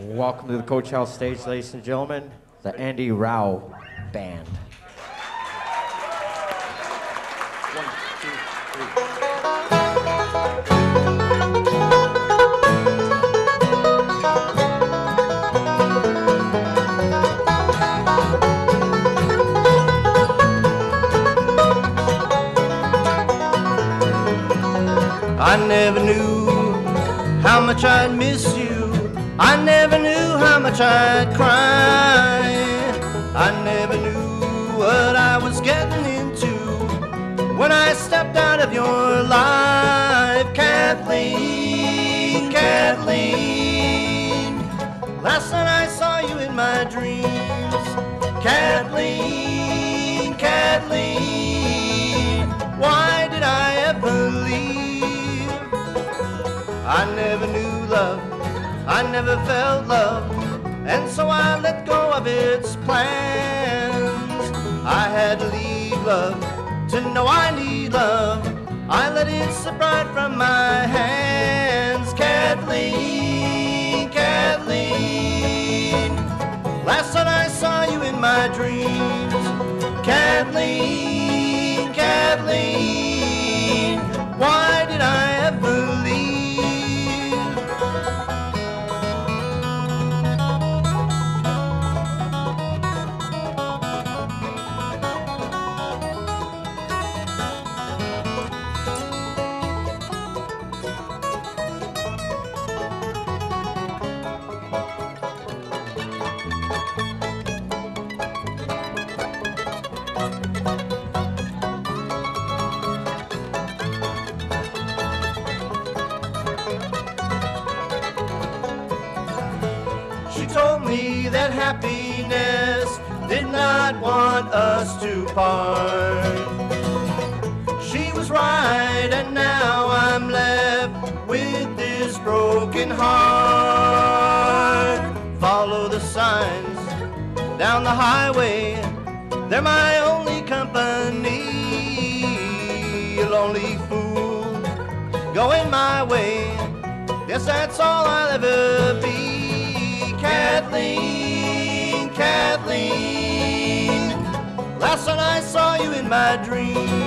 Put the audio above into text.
Welcome to the Coach House stage, ladies and gentlemen, the Andy Rau Band. I never knew how much I'd miss you. I never knew how much I'd cry. I never knew what I was getting into when I stepped out of your life, Kathleen, Kathleen. Last night I saw you in my dreams, Kathleen, Kathleen. Why did I ever leave? I never knew love, I never felt love, and so I let go of its plans. I had to leave love to know I need love. I let it slip right from my hands, Kathleen, Kathleen. Last night I saw you in my dreams, Kathleen, Kathleen. That happiness did not want us to part. She was right, and now I'm left with this broken heart. Follow the signs down the highway, they're my only company. A lonely fool going my way. Yes, that's all I'll ever be. Kathleen, Kathleen. Last night I saw you in my dreams.